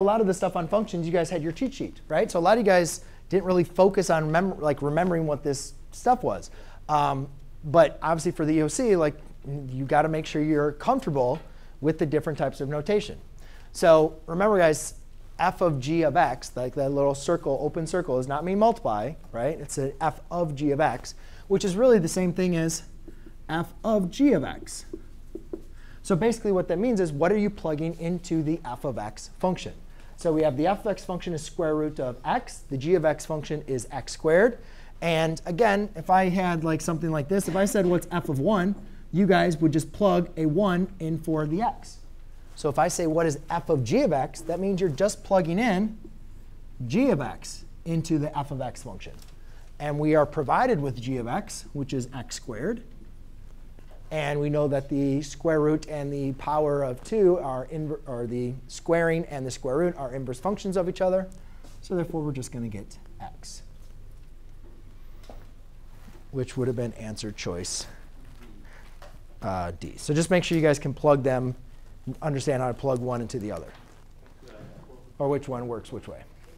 a lot of the stuff on functions, you guys had your cheat sheet, right? So a lot of you guys didn't really focus on like remembering what this stuff was. Um, but obviously for the EOC, like you got to make sure you're comfortable with the different types of notation. So remember, guys, f of g of x, like that little circle, open circle, does not mean multiply, right? It's an f of g of x, which is really the same thing as f of g of x. So basically what that means is what are you plugging into the f of x function? So we have the f of x function is square root of x. The g of x function is x squared. And again, if I had like something like this, if I said what's f of 1, you guys would just plug a 1 in for the x. So if I say what is f of g of x, that means you're just plugging in g of x into the f of x function. And we are provided with g of x, which is x squared. And we know that the square root and the power of 2 are, or the squaring and the square root are inverse functions of each other. So therefore, we're just going to get x, which would have been answer choice uh, D. So just make sure you guys can plug them, understand how to plug one into the other, or which one works which way.